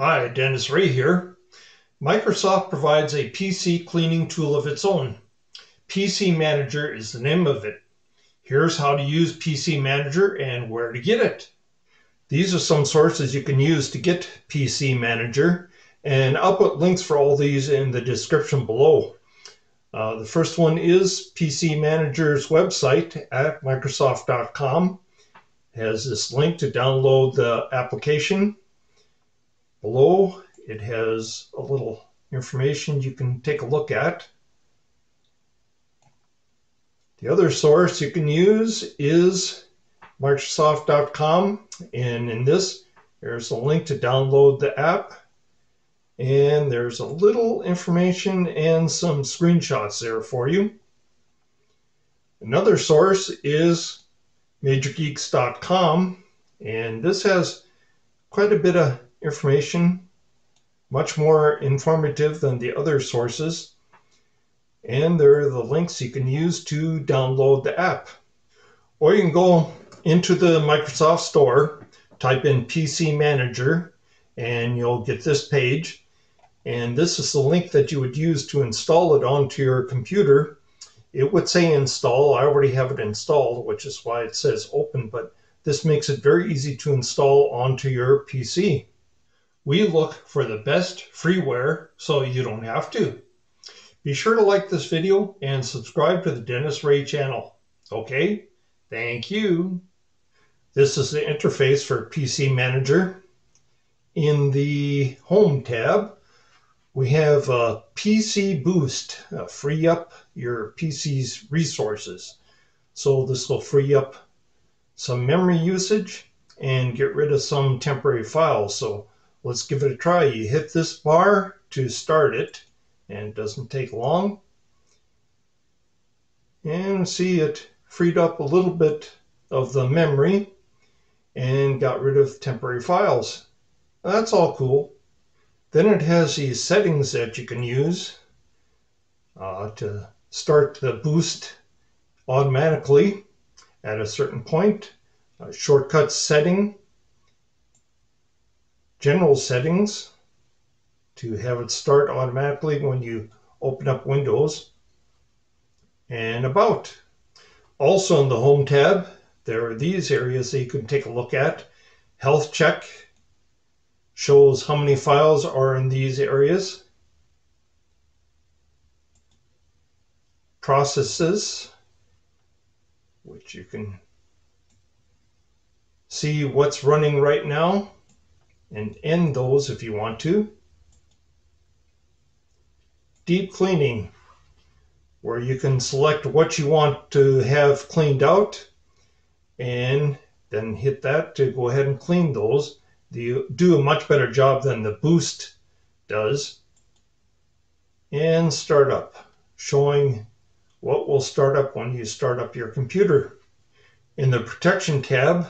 Hi, Dennis Ray here. Microsoft provides a PC cleaning tool of its own. PC Manager is the name of it. Here's how to use PC Manager and where to get it. These are some sources you can use to get PC Manager, and I'll put links for all these in the description below. Uh, the first one is PC Manager's website at Microsoft.com. It has this link to download the application Below it has a little information you can take a look at. The other source you can use is Microsoft.com and in this there's a link to download the app and there's a little information and some screenshots there for you. Another source is MajorGeeks.com and this has quite a bit of information, much more informative than the other sources. And there are the links you can use to download the app. Or you can go into the Microsoft Store, type in PC Manager, and you'll get this page. And this is the link that you would use to install it onto your computer. It would say install. I already have it installed, which is why it says open, but this makes it very easy to install onto your PC. We look for the best freeware so you don't have to. Be sure to like this video and subscribe to the Dennis Ray channel. Okay? Thank you. This is the interface for PC Manager. In the Home tab, we have a PC Boost, uh, free up your PC's resources. So this will free up some memory usage and get rid of some temporary files. So Let's give it a try. You hit this bar to start it, and it doesn't take long. And see it freed up a little bit of the memory and got rid of temporary files. That's all cool. Then it has these settings that you can use uh, to start the boost automatically at a certain point. A shortcut setting general settings to have it start automatically when you open up Windows and about. Also in the Home tab, there are these areas that you can take a look at. Health check shows how many files are in these areas. Processes, which you can see what's running right now and end those if you want to. Deep cleaning, where you can select what you want to have cleaned out and then hit that to go ahead and clean those. You do a much better job than the boost does. And startup, showing what will start up when you start up your computer. In the protection tab,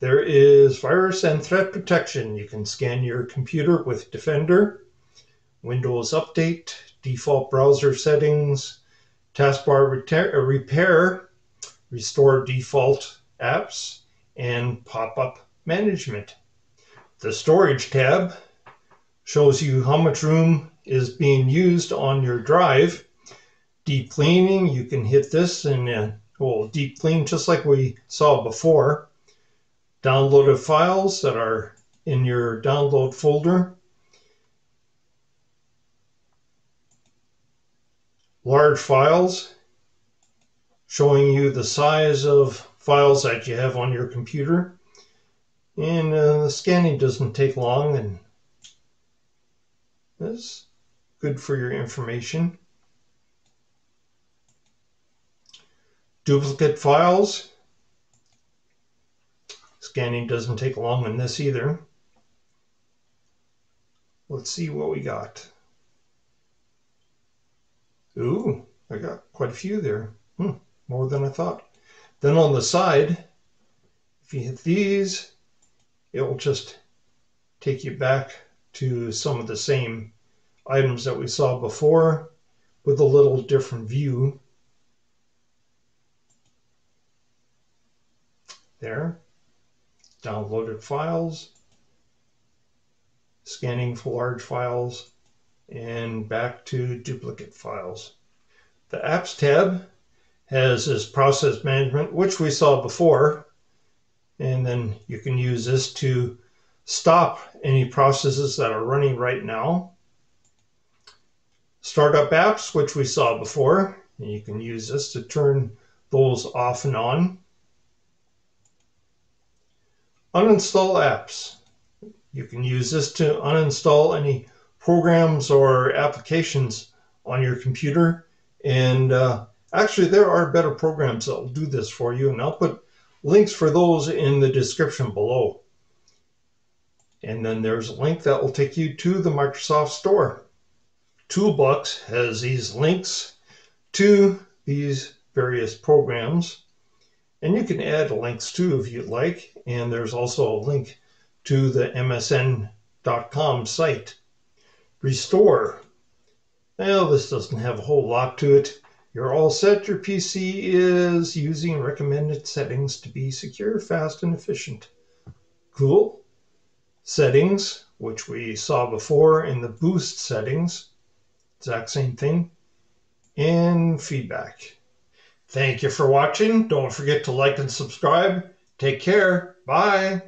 there is virus and threat protection. You can scan your computer with Defender, Windows Update, default browser settings, taskbar uh, repair, restore default apps, and pop-up management. The storage tab shows you how much room is being used on your drive. Deep cleaning, you can hit this and it will deep clean just like we saw before downloaded files that are in your download folder. Large files showing you the size of files that you have on your computer. And uh, the scanning doesn't take long and is good for your information. Duplicate files Scanning doesn't take long in this either. Let's see what we got. Ooh, I got quite a few there. Hmm, more than I thought. Then on the side, if you hit these, it will just take you back to some of the same items that we saw before with a little different view. There downloaded files, scanning for large files, and back to duplicate files. The Apps tab has this process management, which we saw before, and then you can use this to stop any processes that are running right now. Startup apps, which we saw before, and you can use this to turn those off and on. Uninstall apps. You can use this to uninstall any programs or applications on your computer. And uh, actually, there are better programs that will do this for you, and I'll put links for those in the description below. And then there's a link that will take you to the Microsoft Store. Toolbox has these links to these various programs. And you can add links too if you'd like. And there's also a link to the MSN.com site. Restore. Well, this doesn't have a whole lot to it. You're all set. Your PC is using recommended settings to be secure, fast, and efficient. Cool. Settings, which we saw before in the boost settings. Exact same thing. And feedback. Thank you for watching. Don't forget to like and subscribe. Take care. Bye.